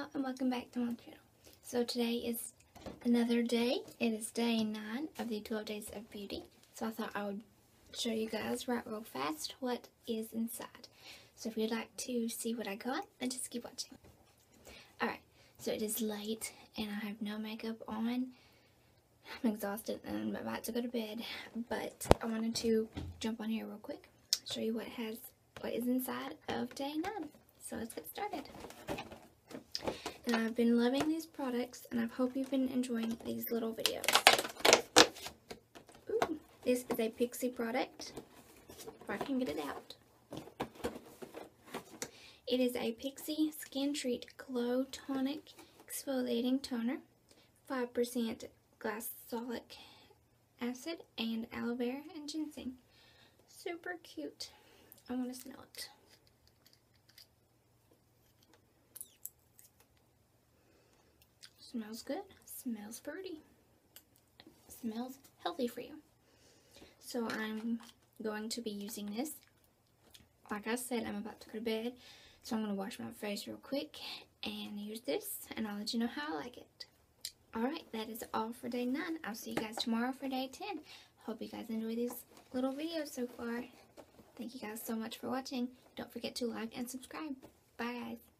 y'all and welcome back to my channel. So today is another day. It is day 9 of the 12 days of beauty. So I thought I would show you guys right real fast what is inside. So if you'd like to see what I got, then just keep watching. Alright, so it is late and I have no makeup on. I'm exhausted and I'm about to go to bed, but I wanted to jump on here real quick, show you what has what is inside of day 9. So let's get started. And I've been loving these products and I hope you've been enjoying these little videos. Ooh, this is a Pixi product, if I can get it out. It is a Pixi Skin Treat Glow Tonic Exfoliating Toner, 5% glycolic acid, and aloe vera and ginseng. Super cute. I want to smell it. Smells good. Smells pretty. Smells healthy for you. So I'm going to be using this. Like I said, I'm about to go to bed. So I'm going to wash my face real quick and use this. And I'll let you know how I like it. Alright, that is all for day 9. I'll see you guys tomorrow for day 10. Hope you guys enjoy these little videos so far. Thank you guys so much for watching. Don't forget to like and subscribe. Bye guys.